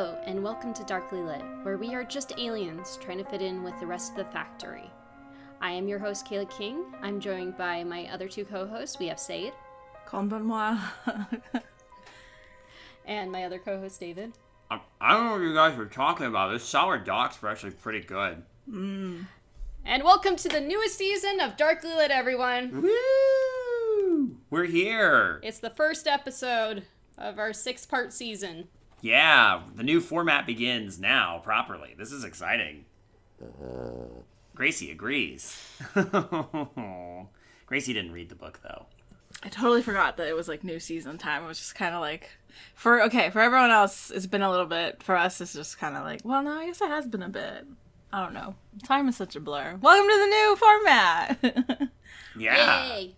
Hello, and welcome to Darkly Lit, where we are just aliens trying to fit in with the rest of the factory. I am your host, Kayla King. I'm joined by my other two co hosts. We have Sade Konbanwa. and my other co host, David. I, I don't know what you guys were talking about. This sour docks were actually pretty good. Mm. And welcome to the newest season of Darkly Lit, everyone. Woo! We're here. It's the first episode of our six part season. Yeah, the new format begins now properly. This is exciting. Uh-huh. Gracie agrees. Gracie didn't read the book though. I totally forgot that it was like new season time. It was just kind of like for okay for everyone else, it's been a little bit. For us, it's just kind of like well, no, I guess it has been a bit. I don't know. Time is such a blur. Welcome to the new format. Yeah. Yay!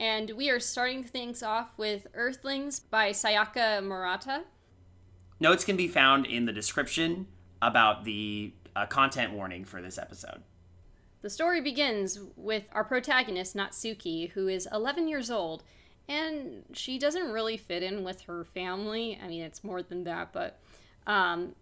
And we are starting things off with Earthlings by Sayaka Murata. Notes can be found in the description about the uh, content warning for this episode. The story begins with our protagonist, Natsuki, who is 11 years old, and she doesn't really fit in with her family. I mean, it's more than that, but um,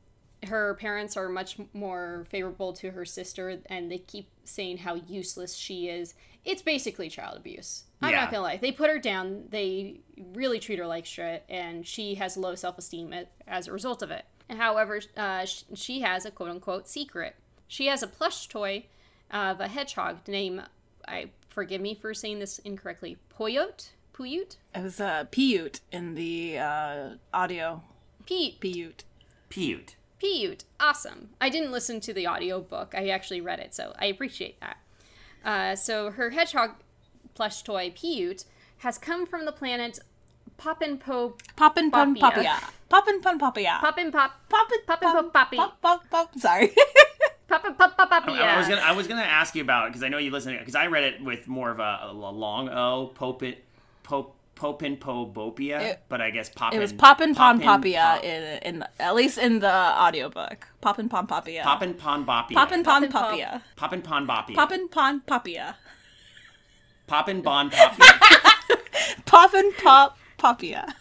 her parents are much more favorable to her sister, and they keep saying how useless she is. It's basically child abuse. I'm Yeah. not gonna lie. They put her down. They really treat her like shit, and she has low self esteem as a result of it. However, uh, she has a quote unquote secret. She has a plush toy of a hedgehog named, I forgive me for saying this incorrectly, Poyot? Puyut? it was uh, Piyut in the uh, audio. Pete. Piyut. Pute. Piyut. Awesome. I didn't listen to the audio book. I actually read it, so I appreciate that. Uh, so her hedgehog plush toy, Piyut, has come from the planet Poppin Po Poppin' pun Papia. papia. Poppin' pun papia. Poppin Pop Poppin' Poppin' pun pop pappy. pop pop pop. Sorry. Poppin Pop Pop Pop I, I was gonna I was gonna ask you about because I know you listen because I read it with more of a, a long O popit pop popin po bopia, It- but I guess poppin It was Poppin' Pon poppin in, in the, at least in the audiobook. Poppin' Pon Papia. poppin pon bopia Poppin' Pon Poppin' poppin pon bopia Poppin' Pon Papia. Poppin bon popia. Poppin' Pop Papia.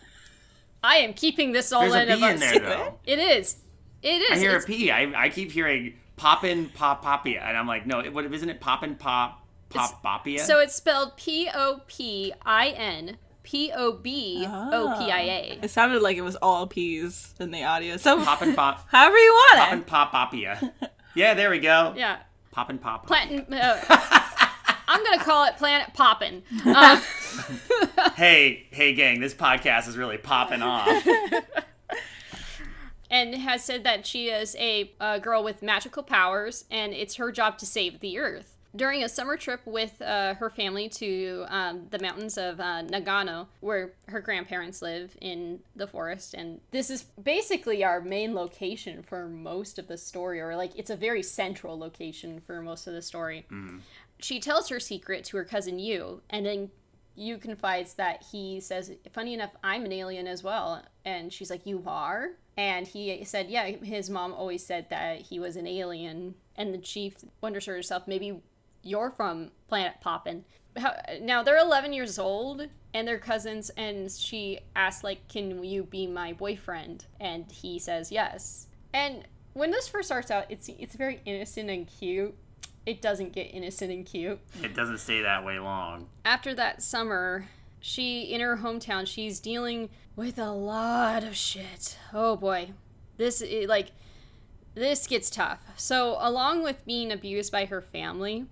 I am keeping this all There's a in of B a in there though. It is. It is. I hear a It's- P. I I keep hearing poppin pop popia, and I'm like, no, it, what isn't it poppin pop pop bopia? So it's spelled P O P I N P O B O P I A. It sounded like it was all P's in the audio. So poppin pop however you want it. poppin it. pop bopia. Yeah, there we go. Yeah. Poppin pop. Platin. Uh, I'm gonna call it Planet Poppin. Uh, hey, hey, gang, this podcast is really popping off. and has said that she is a, a girl with magical powers, and it's her job to save the Earth. During a summer trip with uh, her family to um, the mountains of uh, Nagano, where her grandparents live in the forest, and this is basically our main location for most of the story, or like it's a very central location for most of the story. She tells her secret to her cousin Yu, and then Yu confides that he says, Funny enough, I'm an alien as well. And she's like, You are? And he said, Yeah, his mom always said that he was an alien. And the chief wonders to herself, Maybe you're from Planet Poppin. Now they're 11 years old and they're cousins, and she asks, like, Can you be my boyfriend? And he says, Yes. And when this first starts out, it's it's very innocent and cute. It doesn't get innocent and cute It doesn't stay that way long. after that summer, she in her hometown, she's dealing with a lot of shit. Oh boy. This i- like this gets tough. So, along with being abused by her family,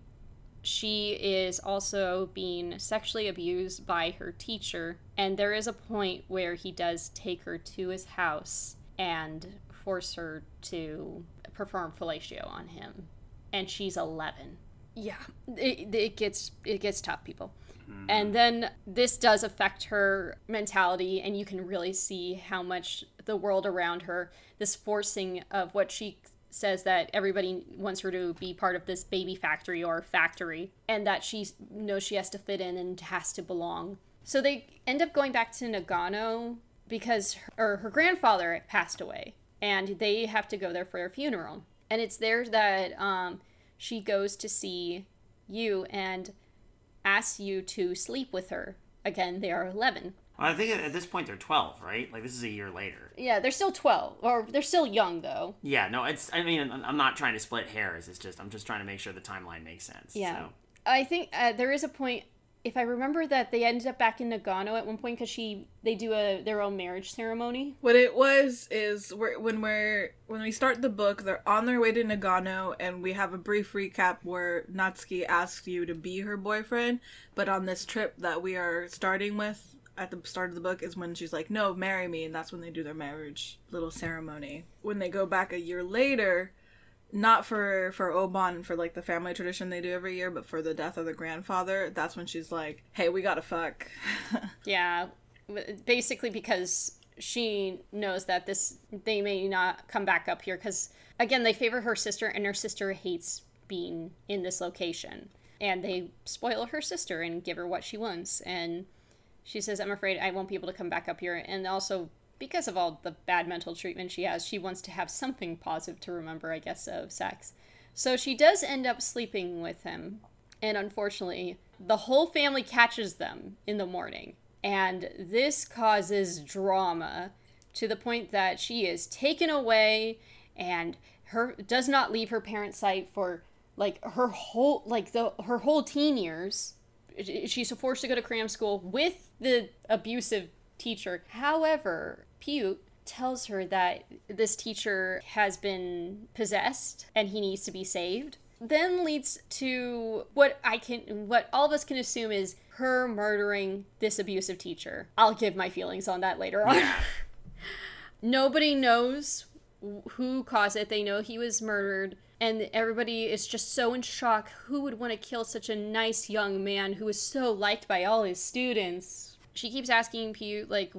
she is also being sexually abused by her teacher, and there is a point where he does take her to his house and force her to perform fellatio on him. And she's 11 yeah it, it gets it gets tough people. Mm-hmm. And then this does affect her mentality and you can really see how much the world around her this forcing of what she says that everybody wants her to be part of this baby factory or factory and that she knows she has to fit in and has to belong. So they end up going back to nagano because her, her grandfather passed away and they have to go there for their funeral and it's there that um, she goes to see Yu and asks Yu to sleep with her. Again, they are 11. Well, I think at this point they're 12, right? Like this is a year later. Yeah, they're still 12, or they're still young though. Yeah, no, it's. I mean, I'm I'm not trying to split hairs. It's just I'm just trying to make sure the timeline makes sense. Yeah. So. I think uh, there is a point. If I remember that they ended up back in Nagano at one point because she they do a their own marriage ceremony. What it was is we're, when we're when we start the book, they're on their way to Nagano, and we have a brief recap where Natsuki asks Yu to be her boyfriend. But on this trip that we are starting with at the start of the book is when she's like, "No, marry me," and that's when they do their marriage little ceremony. When they go back a year later, not for for Obon for like the family tradition they do every year, but for the death of the grandfather, that's when she's like, "Hey, we gotta fuck." Yeah, basically because she knows that this they may not come back up here because again they favor her sister and her sister hates being in this location. And they spoil her sister and give her what she wants. And she says i'm afraid i won't be able to come back up here. And also because of all the bad mental treatment she has she wants to have something positive to remember i guess of sex so she does end up sleeping with him and unfortunately, the whole family catches them in the morning. And this causes drama to the point that she is taken away and her does not leave her parents' sight for like her whole like the her whole teen years. She's forced to go to cram school with the abusive teacher. However, Pute tells her that this teacher has been possessed and he needs to be saved then leads to what I can, what all of us can assume is her murdering this abusive teacher. I'll give my feelings on that later on. Nobody knows who caused it. They know he was murdered, and everybody is just so in shock. Who would want to kill such a nice young man who was so liked by all his students? She keeps asking Pete, like,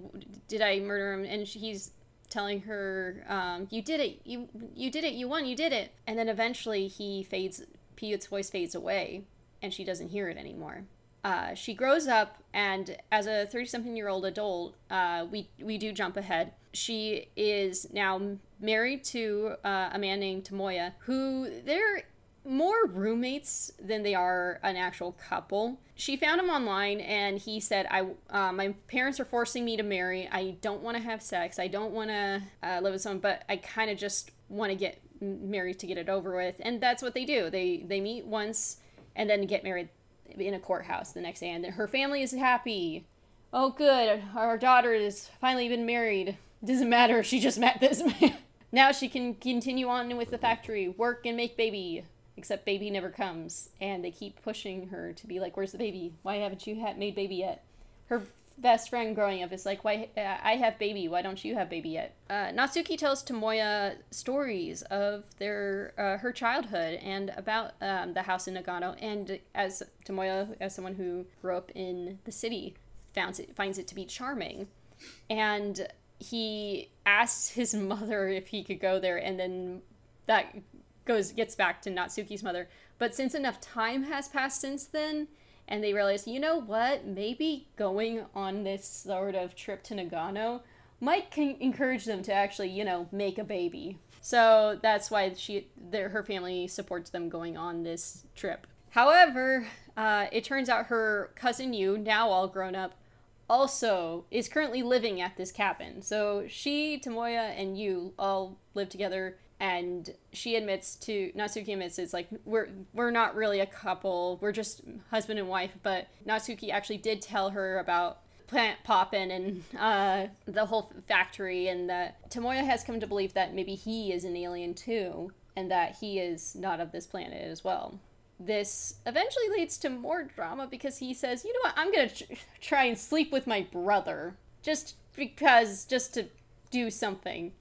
did I murder him? And he's telling her, um, "You did it. You you did it. You won. You did it." And then eventually he fades. Piot's voice fades away, and she doesn't hear it anymore. Uh, she grows up, and as a thirty-something-year-old adult, uh, we we do jump ahead. She is now married to uh, a man named Tomoya, who they're more roommates than they are an actual couple. She found him online and he said, "I uh, my parents are forcing me to marry. I don't want to have sex. I don't want to uh, live with someone, but I kind of just want to get married to get it over with." And that's what they do. They they meet once and then get married in a courthouse the next day, and her family is happy. Oh, good, our daughter has finally been married. Doesn't matter. She just met this man. now she can continue on with the factory, work and make baby except baby never comes and they keep pushing her to be like where's the baby? Why haven't you had made baby yet? Her best friend growing up is like why uh, i have baby. Why don't you have baby yet? Uh, natsuki tells tomoya stories of their uh, her childhood and about um, the house in nagano and as tomoya as someone who grew up in the city finds it finds it to be charming. And he asks his mother if he could go there and then that goes gets back to Natsuki's mother. But since enough time has passed since then, and they realize, you know what, maybe going on this sort of trip to Nagano might encourage them to actually, you know, make a baby. So that's why she, their, her family supports them going on this trip. However, uh, it turns out her cousin Yu, now all grown up, also is currently living at this cabin. So she, Tomoya, and Yu all live together and she admits to Natsuki admits it's like we're we're not really a couple. We're just husband and wife. But Natsuki actually did tell her about plant poppin and uh, the whole factory, and that Tomoya has come to believe that maybe he is an alien too, and that he is not of this planet as well. This eventually leads to more drama because he says, "You know what? I'm gonna tr- try and sleep with my brother just because, just to do something."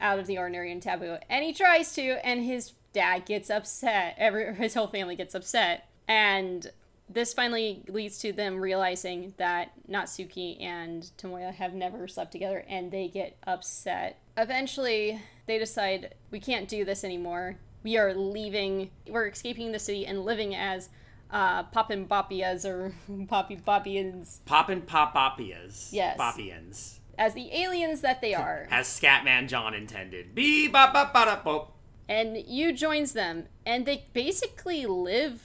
Out of the ordinary and taboo. And he tries to, and his dad gets upset. Every his whole family gets upset, and this finally leads to them realizing that Natsuki and Tomoya have never slept together, and they get upset. Eventually, they decide we can't do this anymore. We are leaving. We're escaping the city and living as uh, Poppin' Boppias or Poppy Boppians. Poppin' Pop-Oppias. Yes. Boppians. As the aliens that they are. As Scatman John intended. Bee bop bop bop bop. and Yu joins them, and they basically live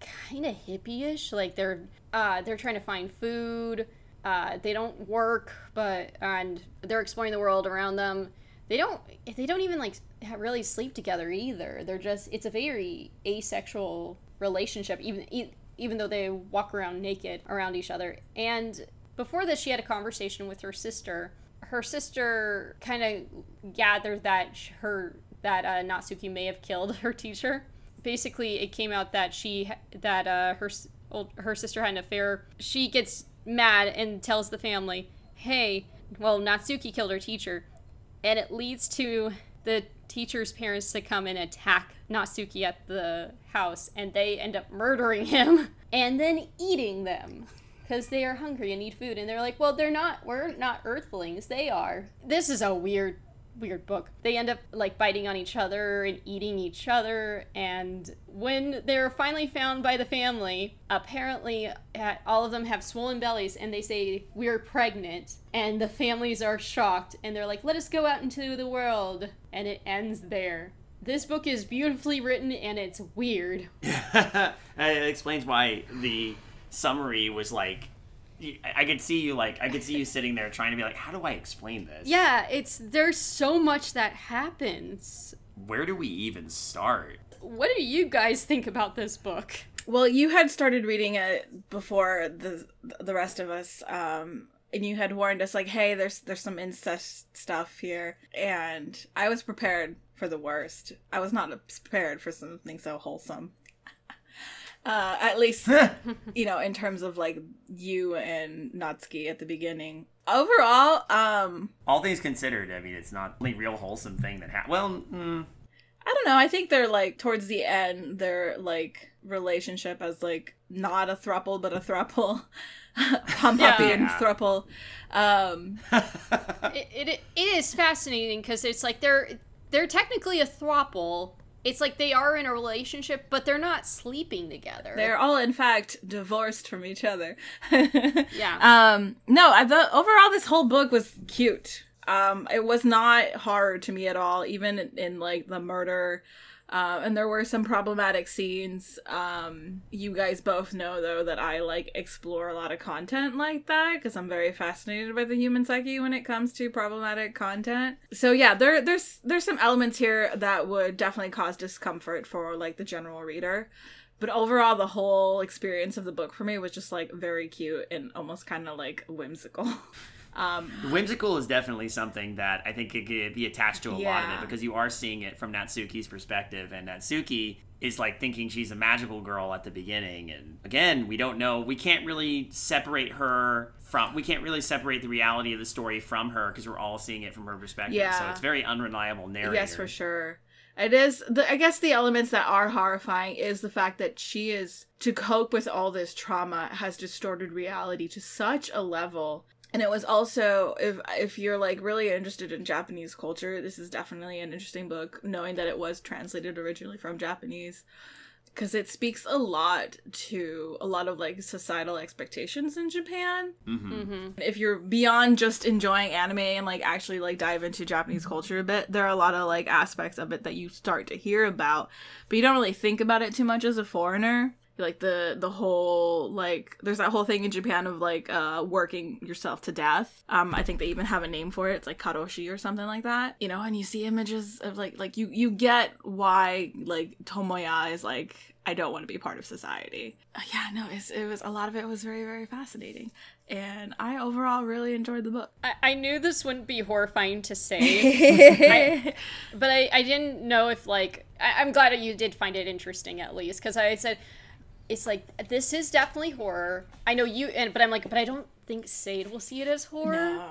kind of hippie-ish. Like they're uh, they're trying to find food. uh, they don't work, but and they're exploring the world around them. They don't. They don't even like really sleep together either. They're just. It's a very asexual relationship, even even though they walk around naked around each other. And before this, she had a conversation with her sister. Her sister kind of gathered that her that uh, Natsuki may have killed her teacher. Basically, it came out that she that uh, her old, her sister had an affair. She gets mad and tells the family, "Hey, well, Natsuki killed her teacher," and it leads to the teacher's parents to come and attack Natsuki at the house, and they end up murdering him and then eating them because they are hungry and need food. And they're like, "Well, they're not. We're not Earthlings. They are." This is a weird weird book. They end up like biting on each other and eating each other. And when they're finally found by the family, apparently all of them have swollen bellies and they say, We're pregnant. And the families are shocked and they're like, Let us go out into the world. And it ends there. This book is beautifully written and it's weird. it explains why the summary was like. I I could see you like I could see you sitting there trying to be like, how do I explain this? Yeah, it's there's so much that happens. Where do we even start? What do you guys think about this book? Well, you had started reading it before the the rest of us, um, and you had warned us like, "Hey, there's there's some incest stuff here," and I was prepared for the worst. I was not prepared for something so wholesome. Uh, at least, you know, in terms of like Yu and Natsuki at the beginning. Overall, um, All things considered, I mean, it's not the only real wholesome thing that happened. Well, mm, I don't know. I think they're like towards the end, their like relationship as like not a thruple but a thruple, pom poppy and Yeah. thruple. Um, it, it, it is fascinating because it's like they're they're technically a throuple. It's like they are in a relationship, but they're not sleeping together. they're all in fact divorced from each other. yeah. Um, no, I thought overall this whole book was cute. Um, it was not hard to me at all, even in, in like the murder. Uh, and there were some problematic scenes. Um, you guys both know though that I like explore a lot of content like that because I'm very fascinated by the human psyche when it comes to problematic content. So yeah, there there's there's some elements here that would definitely cause discomfort for like the general reader. But overall, the whole experience of the book for me was just like very cute and almost kind of like whimsical. Um, whimsical is definitely something that I think could be attached to a lot of it because you are seeing it from Natsuki's perspective, and Natsuki is like thinking she's a magical girl at the beginning, and again, we don't know, we can't really separate her from, we can't really separate the reality of the story from her because we're all seeing it from her perspective. Yeah. So it's very unreliable narrator. yes, for sure. It is. The, I guess the elements that are horrifying is the fact that she is to cope with all this trauma has distorted reality to such a level. And it was also if if you're like really interested in Japanese culture, this is definitely an interesting book. Knowing that it was translated originally from Japanese, because it speaks a lot to a lot of like societal expectations in Japan. mm-hmm. if you're beyond just enjoying anime and like actually like dive into Japanese culture a bit, there are a lot of like aspects of it that you start to hear about, but you don't really think about it too much as a foreigner. Like the the whole like there's that whole thing in Japan of like uh working yourself to death. Um I think they even have a name for it. It's like karoshi or something like that. You know, and you see images of like like you you get why like Tomoya is like I don't want to be part of society. Uh, yeah, no, it's, it was a lot of it was very very fascinating, and I overall really enjoyed the book. I, I knew this wouldn't be horrifying to say, but I, I didn't know if like I, I'm glad that you did find it interesting at least because I said it's like this is definitely horror. I know you and but I'm like but I don't think Sade will see it as horror. No.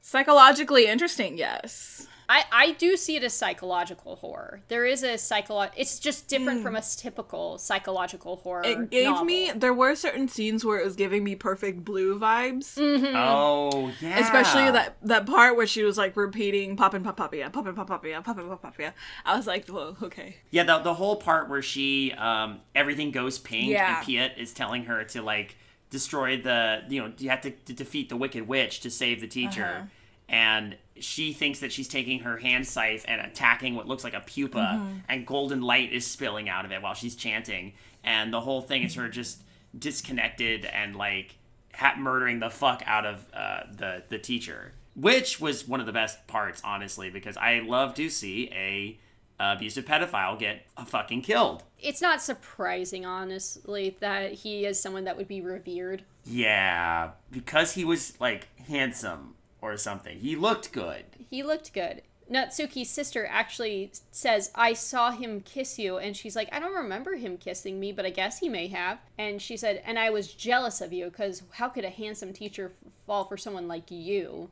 Psychologically interesting, yes. I, I do see it as psychological horror. There is a psycholo. It's just different from a typical psychological horror. Hmm. It gave novel. me there were certain scenes where it was giving me perfect blue vibes. Oh, yeah. Especially that that part where she was like repeating pop and pop popia, pop and pop popia, pop and pop popia. I was like, whoa, okay. Yeah, the, the whole part where she, um, everything goes pink, Yeah. and Piet is telling her to like destroy the, you know, you have to, to defeat the Wicked Witch to save the teacher, Uh-huh. And she thinks that she's taking her hand scythe and attacking what looks like a pupa, Mm-hmm. and golden light is spilling out of it while she's chanting, and the whole thing is her just disconnected and like ha- murdering the fuck out of uh, the the teacher, which was one of the best parts, honestly, because I love to see a abusive pedophile get fucking killed. It's not surprising, honestly, that he is someone that would be revered. Yeah, because he was like handsome or something. He looked good. He looked good. Natsuki's sister actually says, I saw him kiss you. And she's like, I don't remember him kissing me, but I guess he may have. And she said, And I was jealous of you because how could a handsome teacher fall for someone like you?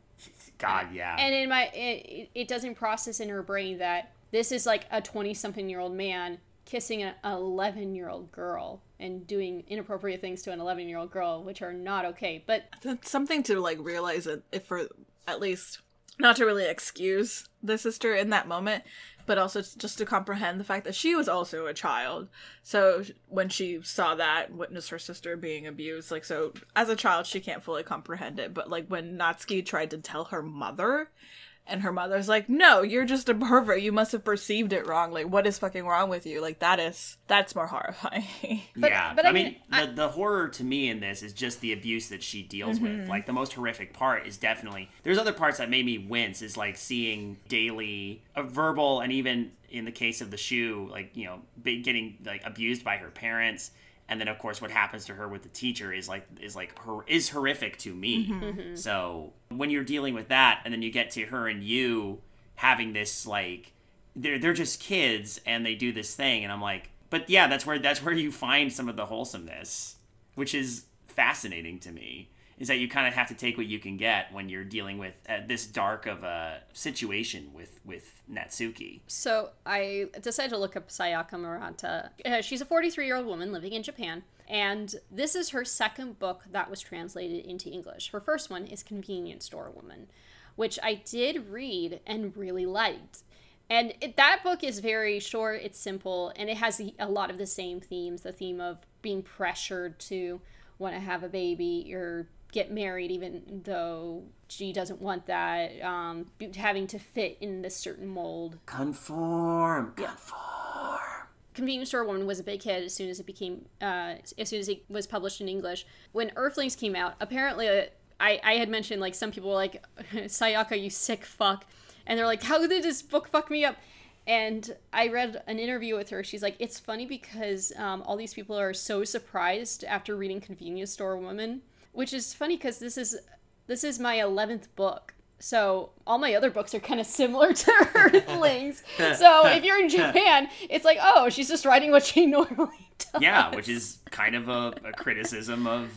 God, yeah. And in my, it, it doesn't process in her brain that this is like a 20 something year old man kissing an 11 year old girl and doing inappropriate things to an 11 year old girl, which are not okay. But That's something to like realize it if for at least not to really excuse the sister in that moment, but also just to comprehend the fact that she was also a child. So when she saw that, witnessed her sister being abused, like so as a child she can't fully comprehend it. But like when Natsuki tried to tell her mother and her mother's like, "No, you're just a pervert. You must have perceived it wrong. Like, what is fucking wrong with you? Like, that is that's more horrifying." But- yeah, but I, I mean, mean, I- the, the horror to me in this is just the abuse that she deals Mm-hmm. with. Like the most horrific part is definitely there's other parts that made me wince. Is like seeing daily a verbal and even in the case of the shoe, like you know, getting like abused by her parents. And then, of course, what happens to her with the teacher is like is like her is horrific to me. Mm-hmm. So when you're dealing with that, and then you get to her and you having this like they're they're just kids and they do this thing and I'm like but yeah that's where that's where you find some of the wholesomeness which is fascinating to me is that you kind of have to take what you can get when you're dealing with uh, this dark of a situation with with Natsuki So I decided to look up Sayaka Murata. Uh, she's a 43 year old woman living in Japan, and this is her second book that was translated into English. Her first one is Convenience Store Woman, which I did read and really liked. And it, that book is very short, it's simple, and it has a- a lot of the same themes the theme of being pressured to want to have a baby or get married, even though she doesn't want that, um, having to fit in this certain mold. conform Conform. Convenience Store Woman was a big hit as soon as it became, uh, as soon as it was published in English. When Earthlings came out, apparently, uh, I, I had mentioned like some people were like, Sayaka, you sick fuck, and they're like, how did this book fuck me up? And I read an interview with her. She's like, it's funny because um, all these people are so surprised after reading Convenience Store Woman, which is funny because this is this is my eleventh book. So all my other books are kind of similar to Earthlings. so if you're in Japan, it's like, oh, she's just writing what she normally does. yeah which is kind of a, a criticism of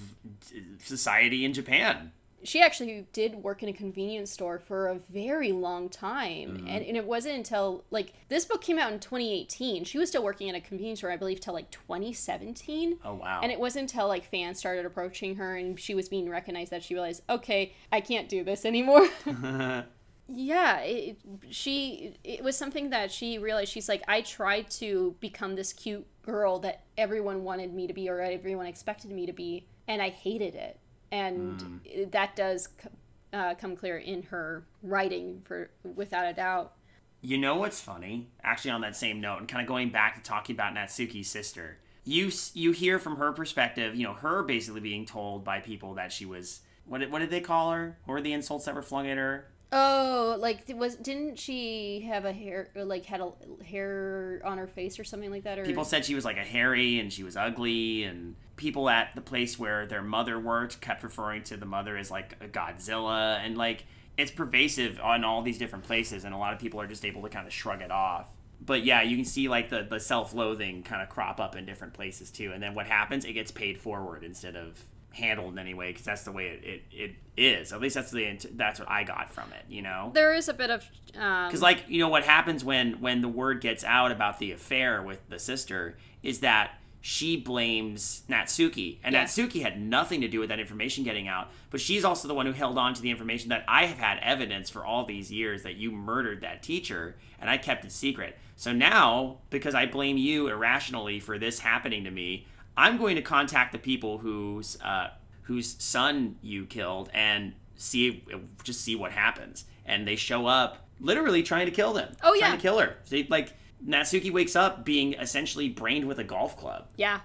society in Japan She actually did work in a convenience store for a very long time. Mm-hmm. And, and it wasn't until, like, this book came out in 2018. She was still working at a convenience store, I believe, till like 2017. oh wow And it wasn't until like fans started approaching her and she was being recognized that she realized, okay, I can't do this anymore. yeah, it, she it was something that she realized. She's like, I tried to become this cute girl that everyone wanted me to be or everyone expected me to be, and I hated it. And that does c- uh, come clear in her writing, for without a doubt. You know what's funny? Actually, on that same note, and kind of going back to talking about Natsuki's sister, you you hear from her perspective, you know, her basically being told by people that she was what did, what did they call her? What were the insults that were flung at her? Oh, like was didn't she have a hair like had a hair on her face or something like that? Or People said she was like a hairy and she was ugly, and people at the place where their mother worked kept referring to the mother as like a Godzilla, and like it's pervasive on all these different places, and a lot of people are just able to kind of shrug it off. But yeah, you can see like the, the self loathing kind of crop up in different places too, and then what happens? It gets paid forward instead of handled in any way because that's the way it, it, it is. At least that's the that's what I got from it. You know. there is a bit of um, Because like you know what happens when when the word gets out about the affair with the sister is that she blames Natsuki, and Yeah. Natsuki had nothing to do with that information getting out. But she's also the one who held on to the information that I have had evidence for all these years that you murdered that teacher, and I kept it secret. So now, because I blame you irrationally for this happening to me, I'm going to contact the people whose uh, whose son you killed and see just see what happens. And they show up literally trying to kill them. Oh, trying yeah. to kill her. They, like Natsuki wakes up being essentially brained with a golf club. yeah.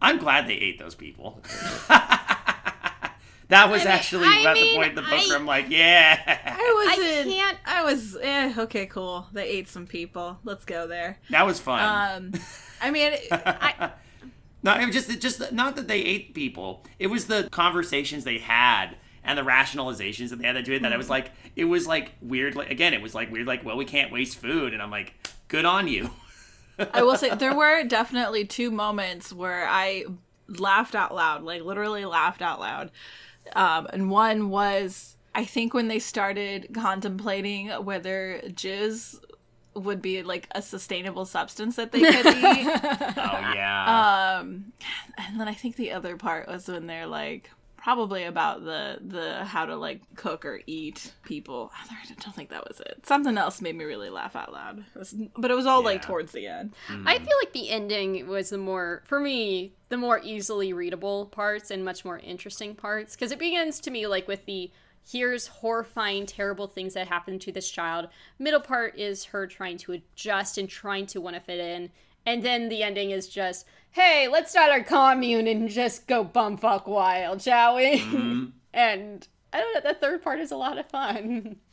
I'm glad they ate those people. That was I mean- actually I about mean, the point in the book I- where I'm like, yeah. I was I in, can't- I was eh, okay, cool. They ate some people. Let's go there. that was fun. Um, I mean, I, no, it was just it just not that they ate people. It was the conversations they had and the rationalizations that they had to do it. That it was like it was like weird. Like again, it was like weird. Like well, we can't waste food, and I'm like, good on you. I will say there were definitely two moments where I laughed out loud, like literally laughed out loud. Um, and one was I think when they started contemplating whether jizz would be like a sustainable substance that they could eat. Oh yeah. um, and then I think the other part was when they're like probably about the the how to like cook or eat people. I don't think that was it. Something else made me really laugh out loud. It was, but it was all like towards the end. I feel like the ending was the more, for me, the more easily readable parts and much more interesting parts. Because it begins to me like with the here's horrifying, terrible things that happened to this child. Middle part is her trying to adjust and trying to want to fit in. And then the ending is just, hey, let's start our commune and just go bumfuck wild, shall we? Mm-hmm. and I don't know, the third part is a lot of fun.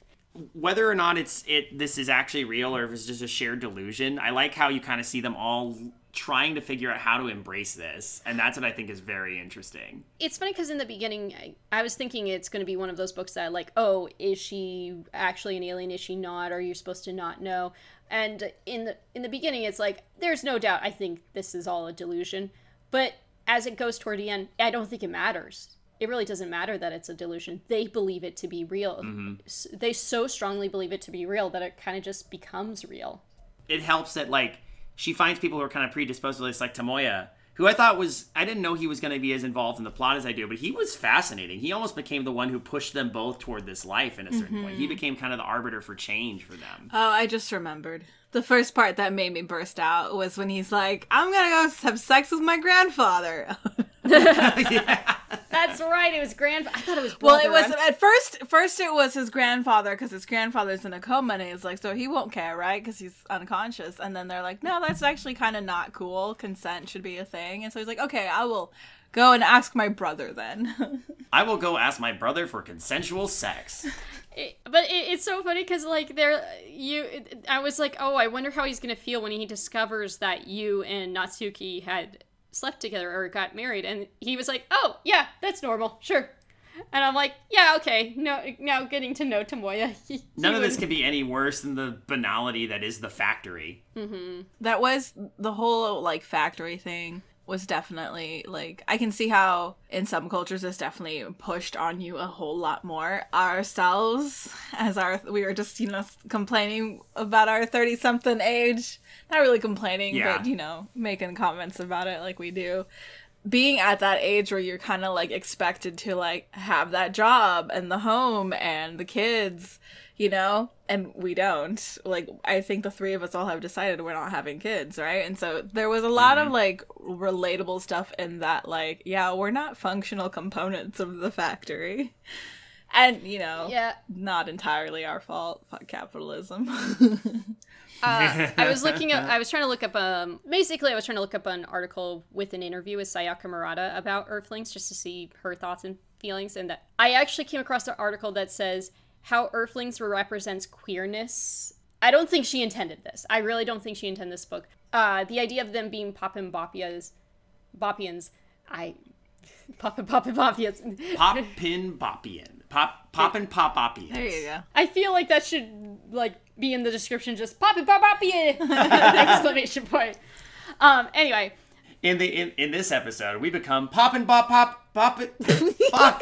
whether or not it's it this is actually real or if it's just a shared delusion i like how you kind of see them all trying to figure out how to embrace this and that's what i think is very interesting. It's funny because in the beginning I, I was thinking it's going to be one of those books that like oh is she actually an alien? Is she not? Are you supposed to not know? And in the in the beginning it's like there's no doubt i think this is all a delusion. But as it goes toward the end i don't think it matters. It really doesn't matter that it's a delusion. They believe it to be real. Mm-hmm. S- they so strongly believe it to be real that it kind of just becomes real. It helps that like she finds people who are kind of predisposed to this like tomoya who i thought was i didn't know he was going to be as involved in the plot as i do but he was fascinating. He almost became the one who pushed them both toward this life in a certain mm-hmm. point. He became kind of the arbiter for change for them. Oh, I just remembered. The first part that made me burst out was when he's like, I'm gonna go have sex with my grandfather. that's right it was grand i thought it was well, it was at first. First, it was his grandfather because his grandfather's in a coma, and he's like, so he won't care, right? Because he's unconscious. And then they're like, no, that's actually kind of not cool. Consent should be a thing. And so he's like, okay, I will go and ask my brother then. i will go ask my brother for consensual sex It- but it, it's so funny because like there you it- i was like oh i wonder how he's gonna feel when he discovers that Yu and natsuki had slept together or got married and he was like oh yeah that's normal sure. And i'm like yeah okay no now getting to know tomoya he- he none of this would- can be any worse than the banality that is the factory. Mm-hmm. That was the whole like factory thing was definitely like I can see how in some cultures it's definitely pushed on you a whole lot more. Ourselves as our we were just you know complaining about our 30 something age. Not really complaining, Yeah. but you know, making comments about it like we do. Being at that age where you're kind of like expected to like have that job and the home and the kids, you know, and we don't. Like I think the three of us all have decided we're not having kids, right? And so there was a lot of like relatable stuff in that like, yeah, we're not functional components of the factory. And, you know, yeah not entirely our fault. Fuck capitalism. uh, I was looking up. I was trying to look up. Um, basically, I was trying to look up an article with an interview with Sayaka Murata about Earthlings, just to see her thoughts and feelings. And that I actually came across an article that says how Earthlings represents queerness. I don't think she intended this. I really don't think she intended this book. Uh, the idea of them being pop and bopias, bopians. I pop and pop and bopians. Pop pin bopian. Pop poppin' pop opians. there you go. I feel like that should like be in the description. Just pop and pop pop exclamation point. Um. Anyway, In the in, in this episode, we become poppin' bop pop pop it. Fuck.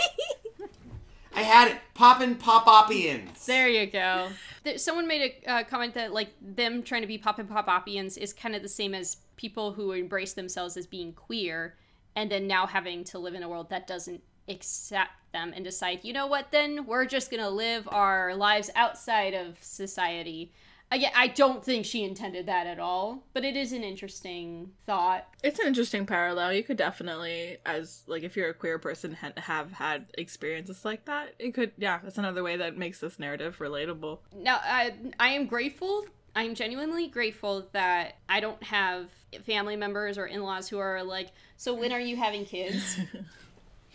I had it. Poppin' pop opians. There you go. Someone made a uh, comment that like them trying to be pop and pop is kind of the same as people who embrace themselves as being queer and then now having to live in a world that doesn't accept them and decide, you know what, then we're just gonna live our lives outside of society. Again, I don't think she intended that at all, but it is an interesting thought. It's an interesting parallel. You could definitely, as like, if you're a queer person, ha- have had experiences like that. It could, yeah. That's another way that makes this narrative relatable. Now, I, I am grateful. I'm genuinely grateful that I don't have family members or in laws who are like, so when are you having kids?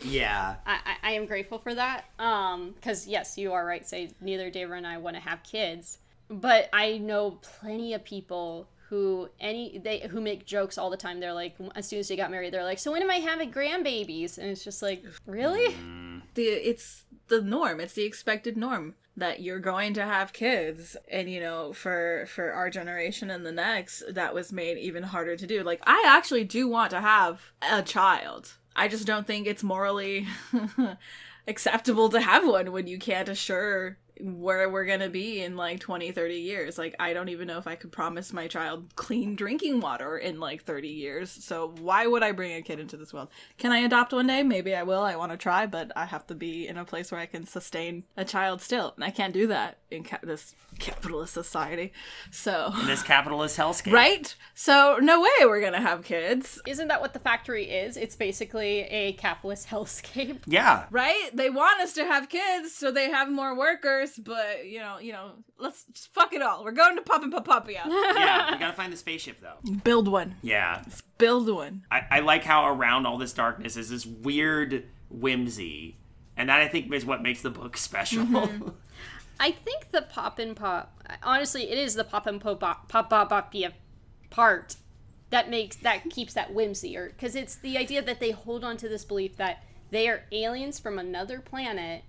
Yeah. I, I, I am grateful for that. Um, because yes, you are right. Say neither David and I want to have kids, but I know plenty of people who any they who make jokes all the time. They're like, as soon as they got married, they're like, so when am I having grandbabies? And it's just like, really? Mm. the it's the norm it's the expected norm that you're going to have kids and you know for for our generation and the next that was made even harder to do like i actually do want to have a child i just don't think it's morally acceptable to have one when you can't assure where we're gonna be in like 20 30 years. Like i don't even know if i could promise my child clean drinking water in like 30 years. So why would i bring a kid into this world? Can i adopt one day? Maybe i will. I want to try but i have to be in a place where i can sustain a child still. And i can't do that in ca- this capitalist society. So This capitalist hellscape. right? So no way we're gonna have kids. Isn't that what the factory is? It's basically a capitalist hellscape. Yeah. right? They want us to have kids so they have more workers but you know you know let's just fuck it all we're going to pop and papapia Yeah. We gotta find the spaceship though. build one Yeah. build one I, I like how around all this darkness is this weird whimsy. And that I think is what makes the book special. Mm-hmm. I think the pop and pop. Honestly, it is the pop and pop pop pop pop pop part that makes that keeps that whimsy, or because it's the idea that they hold on to this belief that they are aliens from another planet.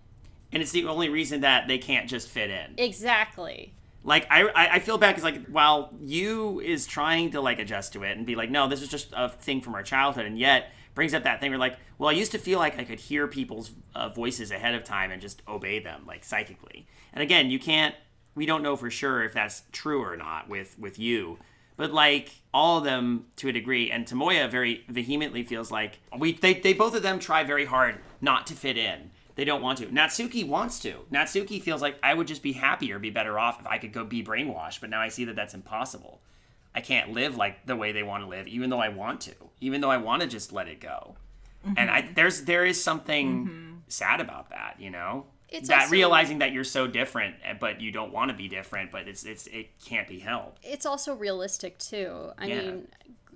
And it's the only reason that they can't just fit in. Exactly. like I, I feel bad because like while Yu is trying to like adjust to it and be like no this is just a thing from our childhood and yet brings up that thing where like well I used to feel like I could hear people's uh, voices ahead of time and just obey them like psychically and again you can't we don't know for sure if that's true or not with with Yu but like all of them to a degree and Tomoya very vehemently feels like we they, they both of them try very hard not to fit in they don't want to. Natsuki wants to. Natsuki feels like I would just be happier, be better off if I could go be brainwashed, but now I see that that's impossible. I can't live like the way they want to live, even though I want to, even though I want to just let it go. And I there's there is something sad about that, you know. It's that also- realizing that you're so different, eh, but you don't want to be different, but it's it's it can't be helped. It's also realistic too. I Yeah. mean,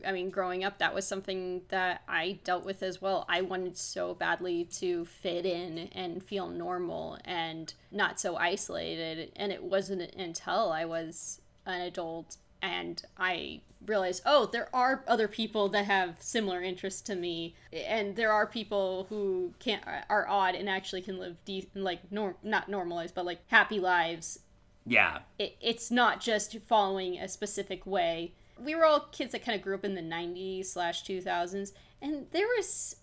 I mean, growing up, that was something that I dealt with as well. I wanted so badly to fit in and feel normal and not so isolated. And it wasn't until I was an adult and I realized, oh, there are other people that have similar interests to me, and there are people who can't are odd and actually can live de- like norm not normalized, but like happy lives Yeah, it, it's not just following a specific way. We were all kids that kind of grew up in the 90s slash 2000s, and there was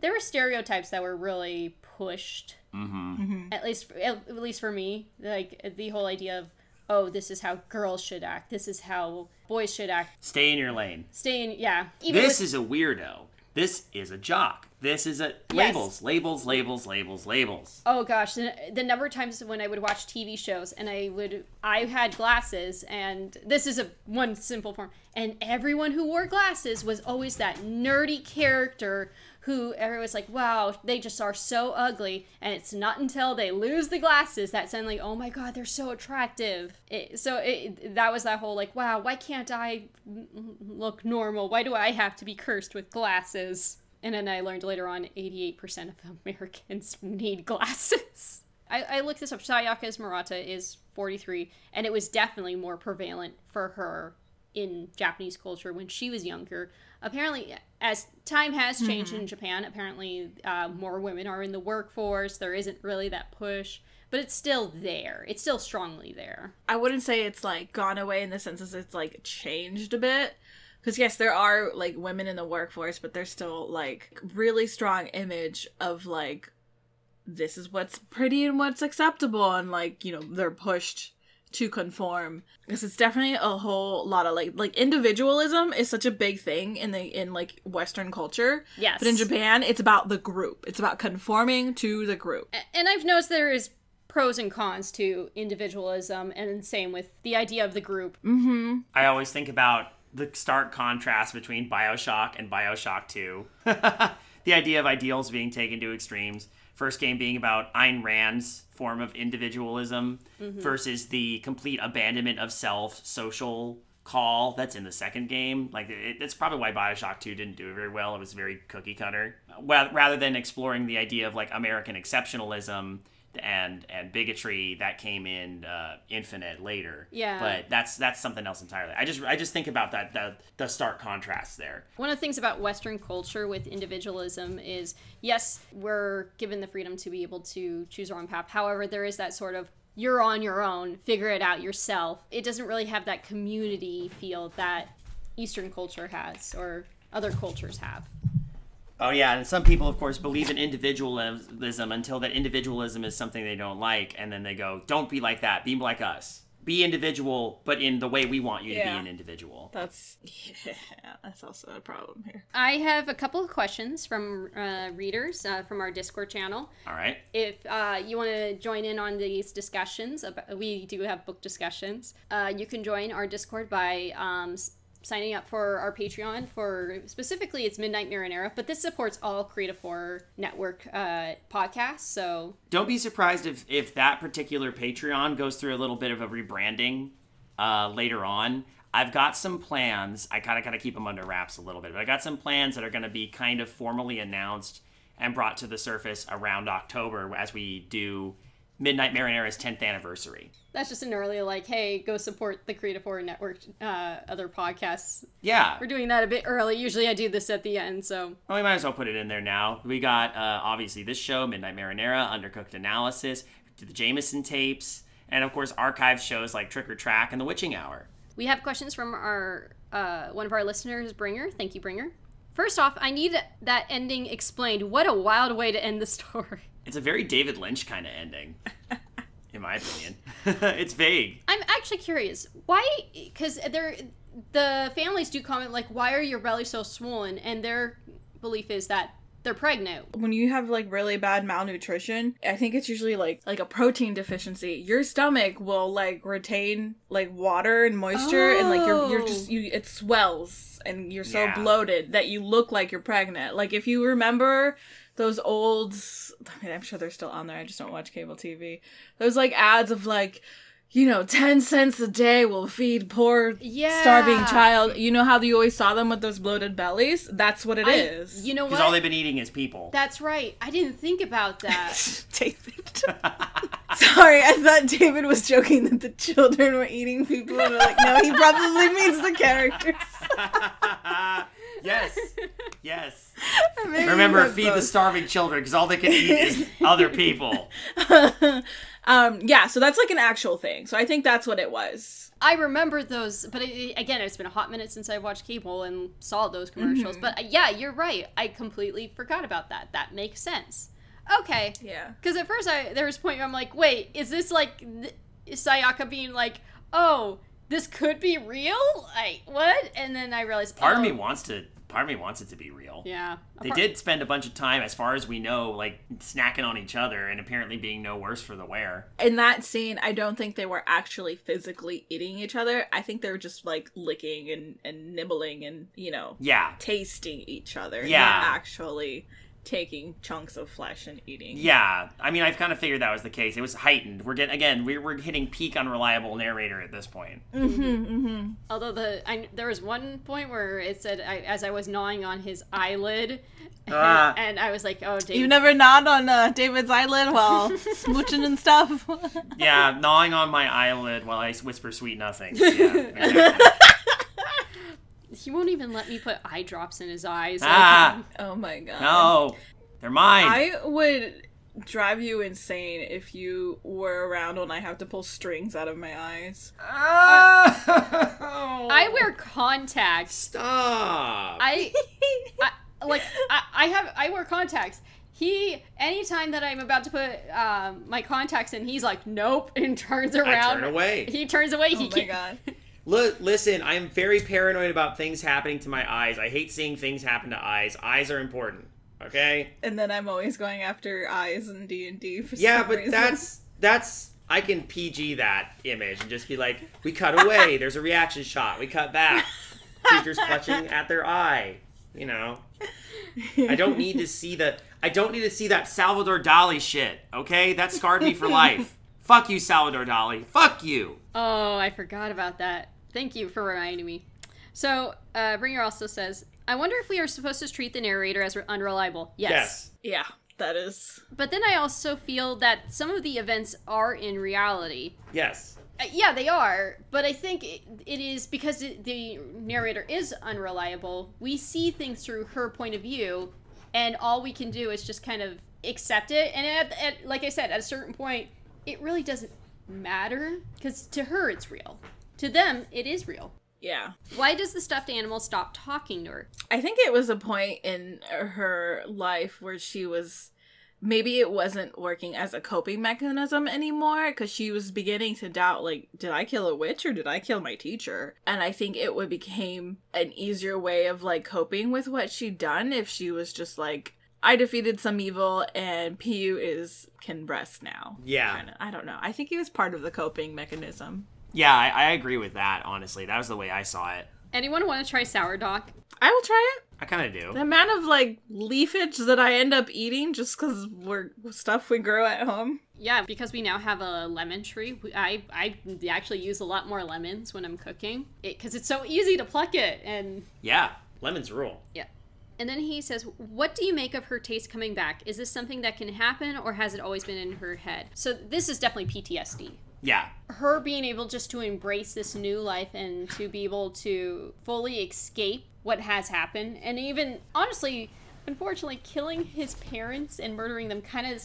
there were stereotypes that were really pushed. Mm-hmm. At least, at, at least for me, like the whole idea of oh, this is how girls should act. This is how boys should act. stay in your lane. Stay in, yeah. Even This with- is a weirdo. This is a jock. This is a Yes. labels, labels, labels, labels, labels. Oh gosh, the, the number of times when I would watch TV shows and I would I had glasses and this is a one simple form and everyone who wore glasses was always that nerdy character who everyone's like, wow, they just are so ugly and it's not until they lose the glasses that suddenly, oh my god, they're so attractive. It, so it, that was that whole like, wow, why can't I look normal? Why do I have to be cursed with glasses? And then I learned later on 88% of Americans need glasses. I, I looked this up. Sayaka's Murata is 43, and it was definitely more prevalent for her in Japanese culture when she was younger. Apparently, as time has changed in Japan, apparently uh, more women are in the workforce. There isn't really that push, but it's still there. It's still strongly there. I wouldn't say it's like gone away in the sense that it's like changed a bit. Because yes, there are like women in the workforce, but there's still like really strong image of like this is what's pretty and what's acceptable, and like you know they're pushed to conform. Because it's definitely a whole lot of like like individualism is such a big thing in the in like Western culture. Yes. But in Japan, it's about the group. It's about conforming to the group. And I've noticed there is pros and cons to individualism, and same with the idea of the group. mm-hmm. I always think about the stark contrast between Bioshock and Bioshock 2. the idea of ideals being taken to extremes. First game being about Ayn Rand's form of individualism mm-hmm. versus the complete abandonment of self, social call that's in the second game. Like it, it's probably why Bioshock Two didn't do it very well. It was very cookie cutter, rather than exploring the idea of like American exceptionalism and and bigotry that came in uh, Infinite later. Yeah. but that's that's something else entirely. I just I just think about that the the stark contrast there. One of the things about Western culture with individualism is yes, we're given the freedom to be able to choose our own path. However, there is that sort of you're on your own, figure it out yourself. It doesn't really have that community feel that Eastern culture has or other cultures have. Oh yeah, and some people, of course, believe in individualism until that individualism is something they don't like, and then they go, "Don't be like that. Be like us. Be individual, but in the way we want you to be an individual." That's yeah, that's also a problem here. I have a couple of questions from uh, readers uh, from our Discord channel. All right. If uh, you want to join in on these discussions, about, we do have book discussions. Uh, you can join our Discord by um, s- signing up for our Patreon. For specifically, it's Midnight Marinara, but this supports all Creative Horror Network uh, podcasts. So Don't be surprised if if that particular Patreon goes through a little bit of a rebranding uh, later on. I've got some plans. I kind of gotta keep them under wraps a little bit, but I got some plans that are going to be kind of formally announced and brought to the surface around October as we do Midnight Marinara's 10th anniversary. that's just an early like, hey, go support the Creative Horror Network uh, other podcasts. Yeah, We're doing that a bit early. Usually, I do this at the end. So Well, we might as well put it in there now. We got uh, obviously this show, Midnight Marinara, Undercooked Analysis, the Jameson tapes, and of course archive shows like Trick or Track and The Witching Hour. We have questions from our uh, one of our listeners, Bringer. Thank you, Bringer. First off, I need that ending explained. What a wild way to end the story. It's a very David Lynch kind of ending, in my opinion. it's vague. I'm actually curious why, because they're the families do comment like, "Why are your belly so swollen?" And their belief is that they're pregnant. When you have like really bad malnutrition, I think it's usually like like a protein deficiency. Your stomach will like retain like water and moisture and like you're you're just you it swells and you're so Yeah. bloated that you look like you're pregnant. Like if you remember those old I mean I'm sure they're still on there. I just don't watch cable TV. Those like ads of like you know, 10 cents a day will feed poor Yeah. starving child. You know how you always saw them with those bloated bellies? That's what it I- is. You know Because all they've been eating is people. That's right. I didn't think about that. David. Sorry, I thought David was joking that the children were eating people. And we're like, no, he probably means the characters. yes. Yes. Maybe Remember, that's feed the starving children because all they can eat is other people. um, yeah, so that's like an actual thing. So I think that's what it was. I remember those, but it, again, it's been a hot minute since I watched cable and saw those commercials. But uh, yeah, you're right. I completely forgot about that. That makes sense. Okay. Yeah. Because at first, I there was a point where I'm like, wait, is this like th- Sayaka being like, oh, this could be real? Like what? And then I realized, Part of oh, me wants to. Part of me wants it to be real. yeah, They Apart- did spend a bunch of time, as far as we know, like snacking on each other and apparently being no worse for the wear. In that scene, I don't think they were actually physically eating each other. I think they were just like licking and, and nibbling and, you know, Yeah. tasting each other. Yeah. Not actually taking chunks of flesh and eating. Yeah. I mean, I've kind of figured that was the case. It was heightened. We're getting, again, we're, we're hitting peak unreliable narrator at this point. Mm-hmm, mm-hmm. Although the I, there was one point where it said I, as I was gnawing on his eyelid, Ah. and I was like, oh, David. You never nod on uh, David's eyelid while smooching and stuff. Yeah, gnawing on my eyelid while I whisper sweet nothing. Yeah, exactly. He won't even let me put eye drops in his eyes. Ah. oh my god. no, they're mine. I would drive you insane if you were around when I have to pull strings out of my eyes. Oh. I wear contacts. Stop. I, I like I, I have I wear contacts. He anytime that I'm about to put um, my contacts in, he's like, nope, and turns around. I turn away. He turns away. Oh he my can't. god. Look, listen, I'm very paranoid about things happening to my eyes. I hate seeing things happen to eyes. Eyes are important. Okay? And then I'm always going after eyes and D and D for Yeah, some but reason. that's that's I can PG that image and just be like, we cut away, there's a reaction shot, we cut back. Creatures clutching at their eye. You know. I don't need to see the I don't need to see that Salvador Dali shit, okay? That scarred me for life. Fuck you, Salvador Dali. Fuck you. Oh, I forgot about that. Thank you for reminding me. So, uh, Bringer also says, I wonder if we are supposed to treat the narrator as unreliable. Yes. Yeah, that is. But then I also feel that some of the events are in reality. Yes. Uh, yeah, they are, but I think it, it is because it, the narrator is unreliable. We see things through her point of view, and all we can do is just kind of accept it. And at, at like I said, at a certain point, it really doesn't matter because to her it's real. To them, it is real. Yeah. Why does the stuffed animal stop talking to her? I think it was a point in her life where she was maybe it wasn't working as a coping mechanism anymore because she was beginning to doubt like did i kill a witch or did i kill my teacher and i think it would became an easier way of like coping with what she'd done if she was just like i defeated some evil and pu is can rest now Yeah. Kinda. i don't know i think it was part of the coping mechanism Yeah, I, I agree with that, honestly. That was the way I saw it. Anyone want to try sourdough? i will try it I kind of do. the amount of like leafage that i end up eating just because we're stuff we grow at home Yeah, because we now have a lemon tree. we- I I actually use a lot more lemons when I'm cooking because it's so easy to pluck it and Yeah, lemons rule. yeah. And then he says, "What do you make of her taste coming back? Is this something that can happen, or has it always been in her head?" So this is definitely PTSD. Yeah, Her being able just to embrace this new life and to be able to fully escape what has happened, and even honestly, unfortunately, killing his parents and murdering them kind of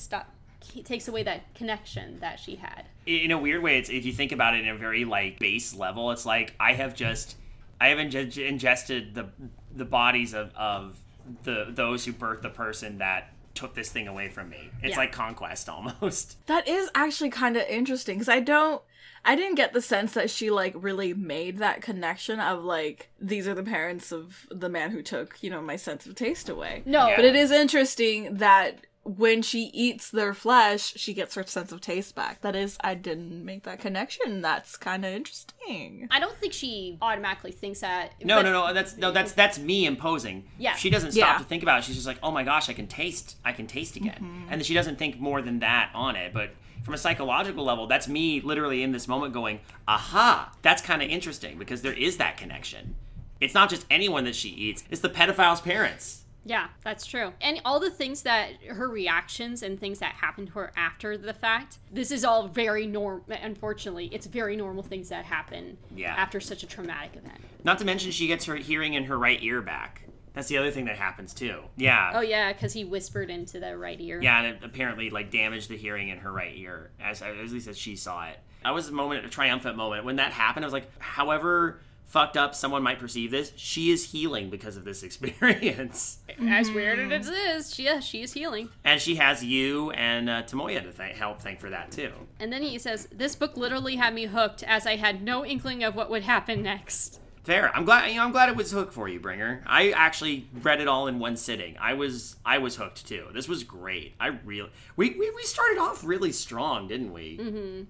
takes away that connection that she had. in a weird way, it's if you think about it in a very like base level, it's like I have just I have inge- ingested the the bodies of of the those who birthed the person that took this thing away from me. It's Yeah. like conquest almost. That is actually kind of interesting because I don't, I didn't get the sense that she like really made that connection of like these are the parents of the man who took you know my sense of taste away. No, Yeah. But it is interesting that when she eats their flesh, she gets her sense of taste back. That is, I didn't make that connection. That's kind of interesting. I don't think she automatically thinks that. No, but- no, no. That's no. That's that's me imposing. Yeah. She doesn't stop Yeah. to think about it. She's just like, oh my gosh, I can taste. I can taste again. Mm-hmm. And then she doesn't think more than that on it. But from a psychological level, that's me literally in this moment going, aha, that's kind of interesting because there is that connection. It's not just anyone that she eats. It's the pedophile's parents. Yeah, that's true. And all the things that her reactions and things that happened to her after the fact, this is all very normal. Unfortunately, it's very normal things that happen Yeah. after such a traumatic event. Not to mention she gets her hearing in her right ear back. That's the other thing that happens too. Yeah. Oh yeah, because he whispered into the right ear. Yeah, and it apparently like damaged the hearing in her right ear, as at least as she saw it. That was a moment, a triumphant moment when that happened. I was like, however fucked up someone might perceive this, she is healing because of this experience, As weird as it is, she, yeah, she is healing. and she has you and uh, Tomoya to th- help thank for that too. And then he says, "This book literally had me hooked, as I had no inkling of what would happen next." Fair. I'm glad. You know, I'm glad it was hooked for you, Bringer. I actually read it all in one sitting. I was, I was hooked too. This was great. I really, we, we, we started off really strong, didn't we? Mm-hmm.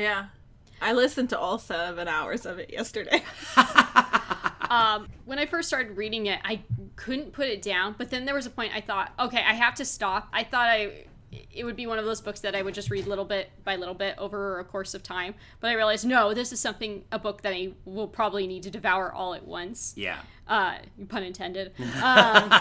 Yeah. I listened to all seven hours of it yesterday. um, when I first started reading it, I couldn't put it down. But then there was a point I thought, okay, I have to stop. I thought I it would be one of those books that I would just read little bit by little bit over a course of time. But I realized, no, this is something a book that I will probably need to devour all at once. Yeah. Uh, pun intended. Um,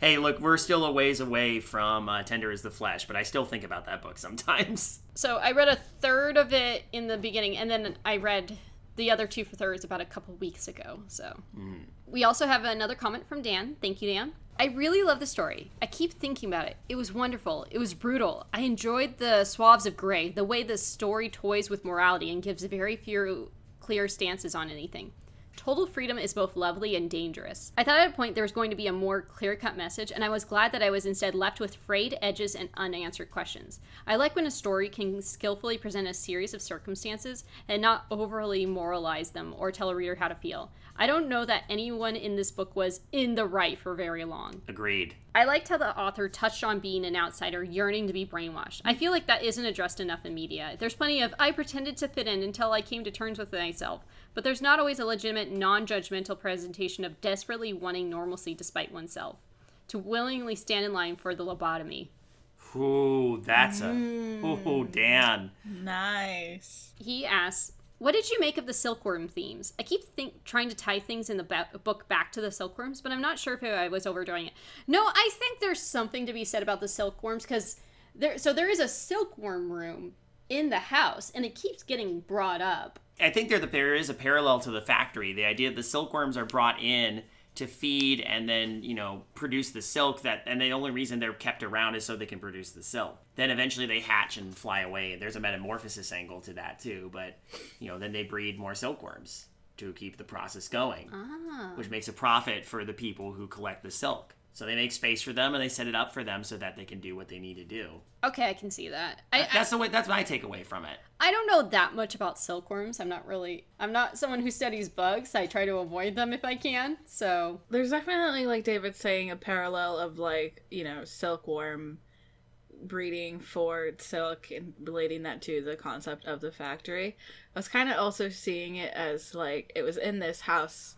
hey, look, we're still a ways away from uh, Tender is the Flesh, but I still think about that book sometimes. So I read a third of it in the beginning, and then I read the other two for thirds about a couple weeks ago. So mm. we also have another comment from Dan. Thank you, Dan. I really love the story. I keep thinking about it. It was wonderful. It was brutal. I enjoyed the swabs of gray, the way the story toys with morality and gives very few clear stances on anything. Total freedom is both lovely and dangerous. I thought at a point there was going to be a more clear cut message, and I was glad that I was instead left with frayed edges and unanswered questions. I like when a story can skillfully present a series of circumstances and not overly moralize them or tell a reader how to feel. I don't know that anyone in this book was in the right for very long. Agreed. I liked how the author touched on being an outsider yearning to be brainwashed. I feel like that isn't addressed enough in media. There's plenty of I pretended to fit in until I came to terms with myself, but there's not always a legitimate, non judgmental presentation of desperately wanting normalcy despite oneself. To willingly stand in line for the lobotomy. Ooh, that's a. Ooh, mm. Dan. nice. He asks, What did you make of the silkworm themes? I keep think trying to tie things in the ba- book back to the silkworms, but I'm not sure if I was overdoing it. No, I think there's something to be said about the silkworms because there. So there is a silkworm room in the house, and it keeps getting brought up. I think there there is a parallel to the factory. The idea that the silkworms are brought in to feed and then you know produce the silk that and the only reason they're kept around is so they can produce the silk then eventually they hatch and fly away there's a metamorphosis angle to that too but you know then they breed more silkworms to keep the process going Ah. which makes a profit for the people who collect the silk so they make space for them and they set it up for them so that they can do what they need to do Okay, I can see that. I, I, that's the way that's my takeaway from it I don't know that much about silkworms. I'm not really. I'm not someone who studies bugs. I try to avoid them if I can. So There's definitely, like David's saying, a parallel of like you know silkworm breeding for silk and relating that to the concept of the factory. I was kind of also seeing it as like it was in this house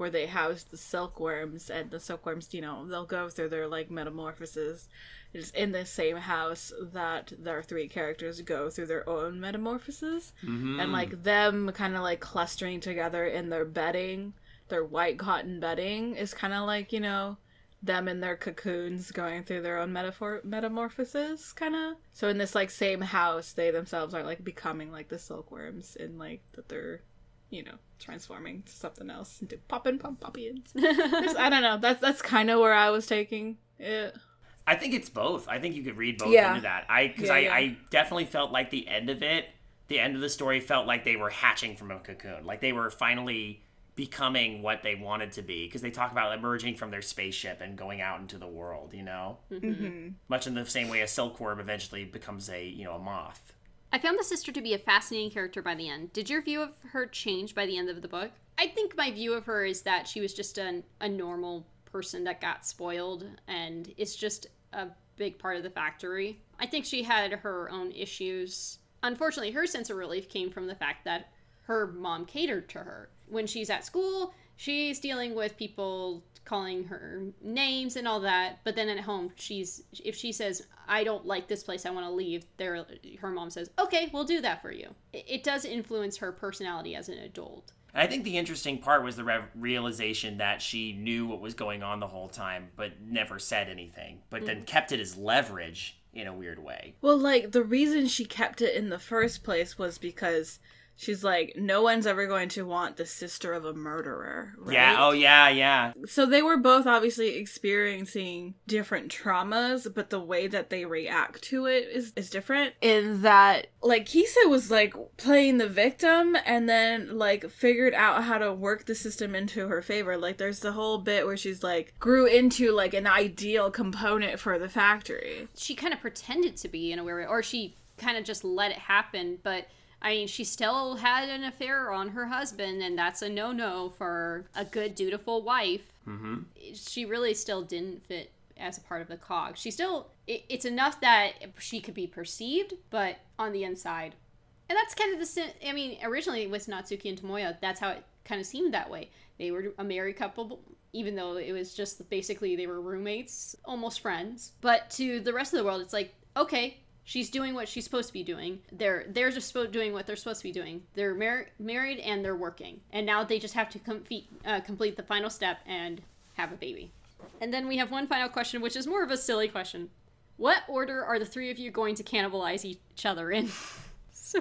where they house the silkworms, and the silkworms, you know, they'll go through their like metamorphoses. It's in the same house that their three characters go through their own metamorphoses, mm-hmm. and like them kind of like clustering together in their bedding, their white cotton bedding is kind of like you know them in their cocoons going through their own metaphor metamorphoses kind of so in this like same house they themselves are like becoming like the silkworms and like that they're you know transforming to something else into poppin' pump poppians i don't know that's that's kind of where i was taking it I think it's both. I think you could read both Yeah. into that. I because Yeah, I, yeah. I definitely felt like the end of it, the end of the story felt like they were hatching from a cocoon, like they were finally becoming what they wanted to be. Because they talk about emerging from their spaceship and going out into the world. You know, Mm-hmm. much in the same way a silkworm eventually becomes a you know a moth. I found the sister to be a fascinating character by the end. Did your view of her change by the end of the book? I think my view of her is that she was just an, a normal person that got spoiled and it's just a big part of the factory. I think she had her own issues. Unfortunately, her sense of relief came from the fact that her mom catered to her. When she's at school, she's dealing with people calling her names and all that, but then at home, she's if she says, "I don't like this place, I want to leave," there her mom says, "Okay, we'll do that for you." It, it does influence her personality as an adult. I think the interesting part was the re- realization that she knew what was going on the whole time, but never said anything, but then mm-hmm. kept it as leverage in a weird way. Well, like the reason she kept it in the first place was because she's like, no one's ever going to want the sister of a murderer. Right? Yeah. Oh, yeah. Yeah. So they were both obviously experiencing different traumas, but the way that they react to it is, is different. In that, like, Kisa was like playing the victim and then like figured out how to work the system into her favor. Like, there's the whole bit where she's like grew into like an ideal component for the factory. She kind of pretended to be in a weird way, or she kind of just let it happen, but. I mean, she still had an affair on her husband, and that's a no no for a good, dutiful wife. Mm-hmm. she really still didn't fit as a part of the cog. She still, it, it's enough that she could be perceived, but on the inside. And that's kind of the, I mean, originally with Natsuki and Tomoya, that's how it kind of seemed that way. They were a married couple, even though it was just basically they were roommates, almost friends. But to the rest of the world, it's like, okay, she's doing what she's supposed to be doing. They're they're just doing what they're supposed to be doing. They're mar- married and they're working, and now they just have to complete uh, complete the final step and have a baby. And then we have one final question, which is more of a silly question. What order are the three of you going to cannibalize each other in? so,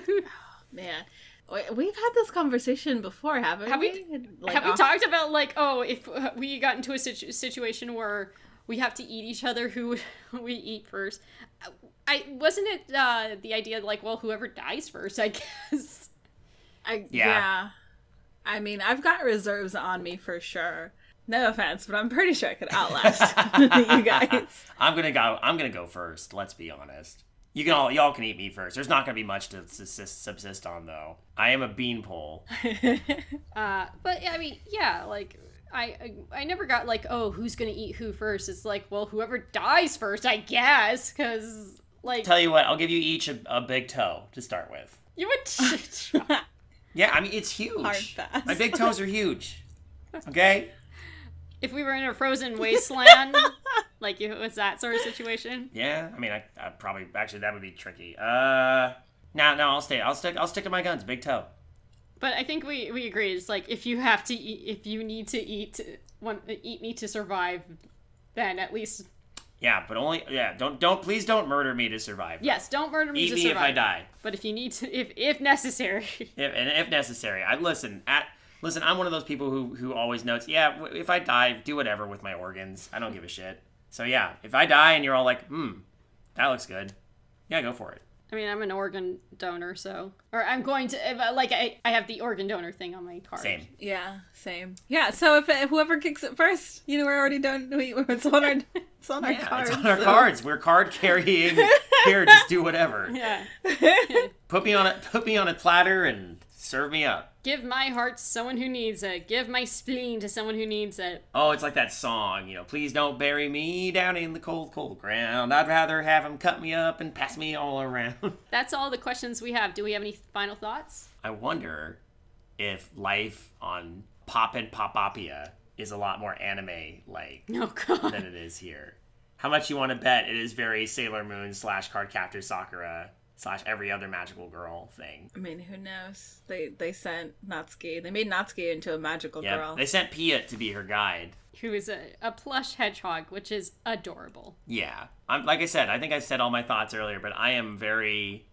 Man, we- we've had this conversation before, haven't Have we? we- Like, have we off- talked about like, oh, if uh, we got into a situ- situation where we have to eat each other, who would we eat first? I wasn't it uh, the idea like, well, whoever dies first, I guess. I, Yeah. yeah. I mean, I've got reserves on me for sure. No offense, but I'm pretty sure I could outlast you guys. I'm gonna go. I'm gonna go first. Let's be honest. You can all y'all can eat me first. There's not gonna be much to subsist, subsist on though. I am a beanpole. Uh, but I mean, yeah, like I, I I never got like, oh, who's gonna eat who first? It's like, well, whoever dies first, I guess, because like Tell you what, I'll give you each a, a big toe to start with. you would. Yeah, I mean it's huge. Hard pass. My big toes are huge. Okay. if we were in a frozen wasteland, like if it was that sort of situation. Yeah. I mean, I, I probably actually that would be tricky. Uh, no, no, I'll stay. I'll stick. I'll stick to my guns. Big toe. But I think we we agree. It's like if you have to eat, if you need to eat want eat meat to survive, then at least Yeah, but only yeah. Don't don't please don't murder me to survive. yes, don't murder me Eat to me survive. if I die. But if you need to, if if necessary, If, and if necessary, I listen. At listen, I'm one of those people who who always notes. Yeah, if I die, do whatever with my organs. I don't give a shit. So yeah, if I die and you're all like, hmm, that looks good. Yeah, go for it. I mean, I'm an organ donor, so or I'm going to if, uh, like I I have the organ donor thing on my card. Same. Yeah, same. Yeah, so if, if whoever kicks it first, you know, we're already done. We, it's on our it's on our Yeah, cards. it's on our so- cards. We're card carrying. Here, just do whatever. Yeah. Put me on a put me on a platter and serve me up. Give my heart to someone who needs it. Give my spleen to someone who needs it. Oh, it's like that song, you know, please don't bury me down in the cold, cold ground. I'd rather have them cut me up and pass me all around. That's all the questions we have. Do we have any final thoughts? I wonder if life on Popinpobopia is a lot more anime like Oh than it is here. How much you want to bet it is very Sailor Moon slash Cardcaptor Sakura slash every other magical girl thing. I mean, who knows? They they sent Natsuki. They made Natsuki into a magical Yeah, girl. they sent Pia to be her guide. Who is a, a plush hedgehog, which is adorable. Yeah, I'm like I said. I think I said all my thoughts earlier, but I am very,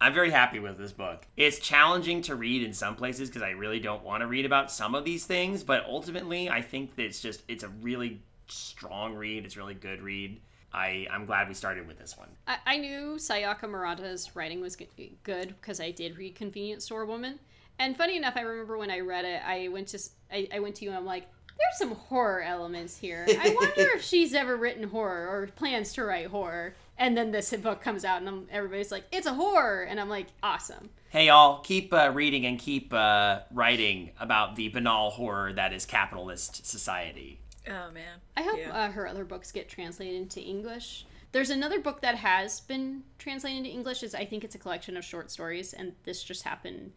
I'm very happy with this book. It's challenging to read in some places because I really don't want to read about some of these things, but ultimately, I think that it's just it's a really strong read. It's a really good read. I I'm glad we started with this one. I, I knew Sayaka Murata's writing was g- good because I did read Convenience Store Woman. And funny enough, I remember when I read it, I went to I, I went to you and I'm like, there's some horror elements here. I wonder if she's ever written horror or plans to write horror. And then this book comes out and I'm, everybody's like, it's a horror, and I'm like, awesome. Hey, y'all, keep uh, reading and keep uh, writing about the banal horror that is capitalist society. Oh man. I hope Yeah. uh, her other books get translated into English. There's another book that has been translated into English. Is I think it's a collection of short stories, and this just happened.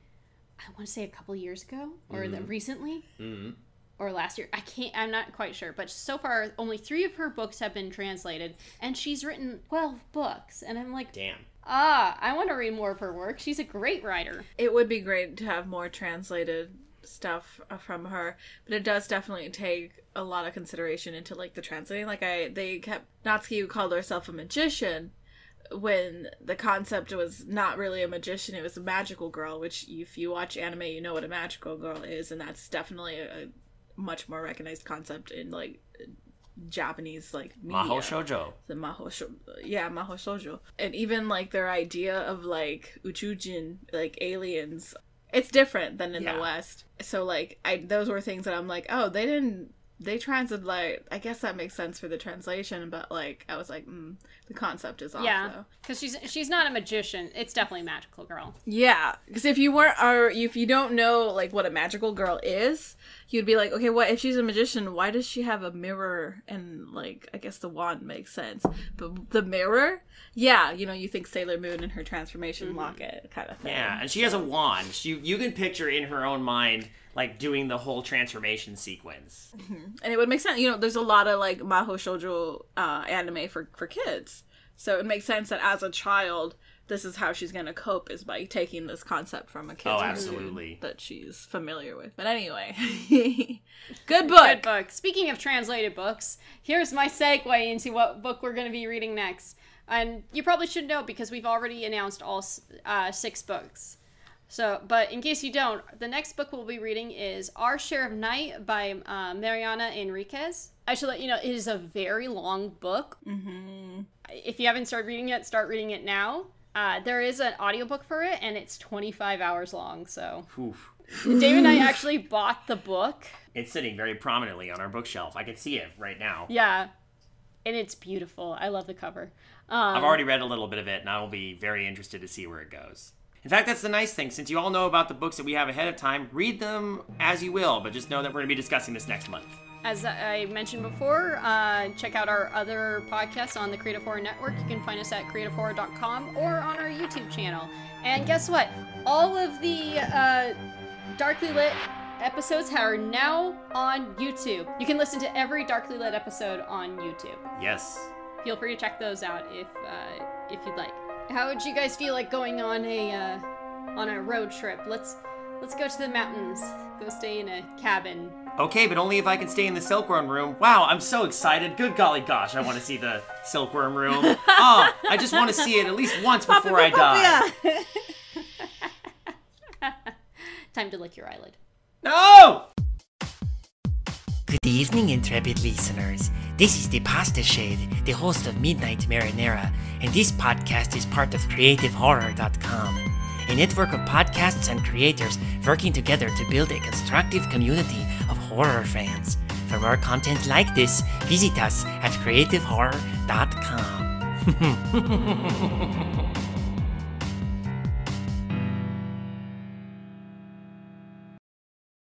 I want to say a couple years ago, or the, recently, Mm-hmm. or last year. I can't. I'm not quite sure. But so far, only three of her books have been translated, and she's written twelve books. And I'm like, Damn. ah, I want to read more of her work. She's a great writer. It would be great to have more translated stuff from her, but it does definitely take a lot of consideration into like the translating. Like I, they kept Natsuki who called herself a magician when the concept was not really a magician; it was a magical girl. Which, if you watch anime, you know what a magical girl is, and that's definitely a, much more recognized concept in like Japanese like media Maho Shoujo. the maho sho- yeah maho shoujo and even like their idea of like uchujin like aliens it's different than in Yeah. the west so like i those were things that i'm like oh they didn't they translated like i guess that makes sense for the translation but like i was like mm, the concept is off yeah, because she's she's not a magician. It's definitely a magical girl. yeah. Because if you weren't or if you don't know like what a magical girl is you'd be like okay what if she's a magician why does she have a mirror? And like i guess the wand makes sense. But the mirror? Yeah you know you think sailor moon and her transformation locket kind of thing Yeah, and she has a wand. She, you can picture in her own mind, like doing the whole transformation sequence. and it would make sense you know there's a lot of like maho shoujo uh, anime for for kids so it makes sense that as a child this is how she's gonna cope is by taking this concept from a kid's Oh, absolutely. that she's familiar with but anyway good book Good book. Speaking of translated books, here's my segue into what book we're going to be reading next. And you probably should know because we've already announced all uh, six books. So, but in case you don't, the next book we'll be reading is Our Share of Night by uh, Mariana Enriquez. I should let you know it is a very long book. Mm-hmm. If you haven't started reading it, start reading it now. Uh, there is an audiobook for it, and it's 25 hours long. So, Oof. Dave and I actually bought the book. It's sitting very prominently on our bookshelf. I can see it right now. Yeah, and it's beautiful. I love the cover. Um, I've already read a little bit of it, and I will be very interested to see where it goes. In fact, that's the nice thing. Since you all know about the books that we have ahead of time, read them as you will, but just know that we're going to be discussing this next month. As I mentioned before, uh, check out our other podcasts on the Creative Horror Network. You can find us at creativehorror.com or on our YouTube channel. And guess what? All of the uh, Darkly Lit episodes are now on YouTube. You can listen to every Darkly Lit episode on YouTube. Yes. Feel free to check those out if uh, if you'd like. How would you guys feel like going on a uh, on a road trip? Let's Let's go to the mountains. Go stay in a cabin. Okay, but only if I can stay in the silkworm room. Wow, I'm so excited. Good golly gosh, I want to see the silkworm room. Oh, I just want to see it at least once before I die. Time to lick your eyelid. No! Good evening, intrepid listeners. This is the Pasta Shade, the host of Midnight Marinara, and this podcast is part of CreativeHorror.com, a network of podcasts and creators working together to build a constructive community of horror fans. For more content like this, visit us at CreativeHorror.com.